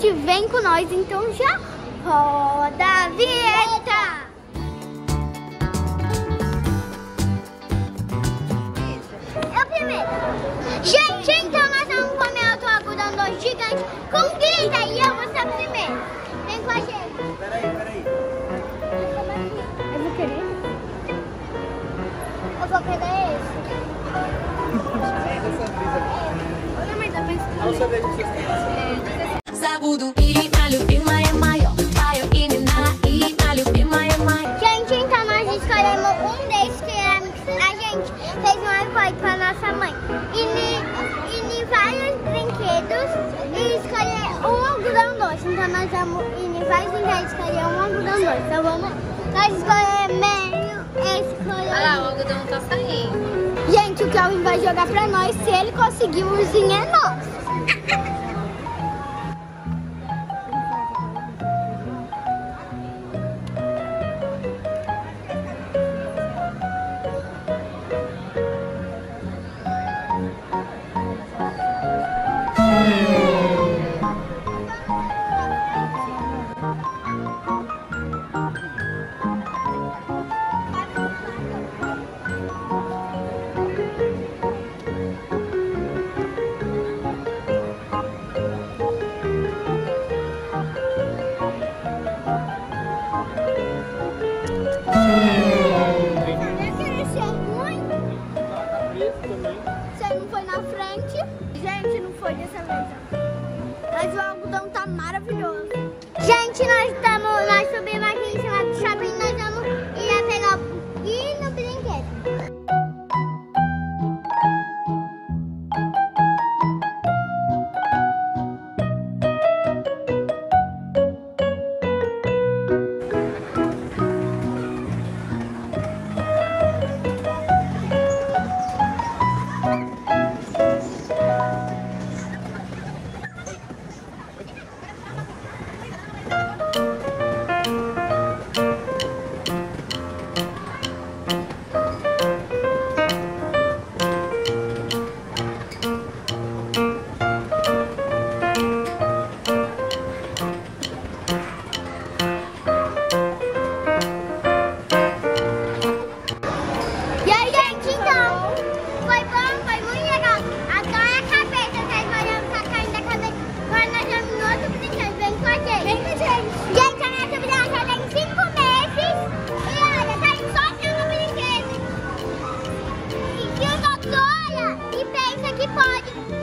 Gente, vem com nós. Então já roda a vinheta. Eu primeiro. Gente, então nós vamos comer outro algodão gigante com glitter. E eu vou ser primeiro. Vem com a gente. Peraí, peraí. Eu vou querer. Eu vou querer esse. Aqui. Olha, mãe, tá pensando. Olha o sorvete que vocês têm. É e é. Gente, então nós escolhemos um desses que é, a gente fez um iPod para nossa mãe. E em e ni vários brinquedos e escolher um algodão doce. Então nós vamos e em vários brinquedos escolher um algodão doce. Então vamos nós escolher meio, escolher... Olha lá, o algodão tá saindo. Gente, o Kelvin vai jogar pra nós. Se ele conseguir, o ursinho é nosso. frente? Gente, não foi dessa vez. Mas o algodão tá maravilhoso. Gente, nós estamos, nós subimos aqui em cima do shopping, que pode,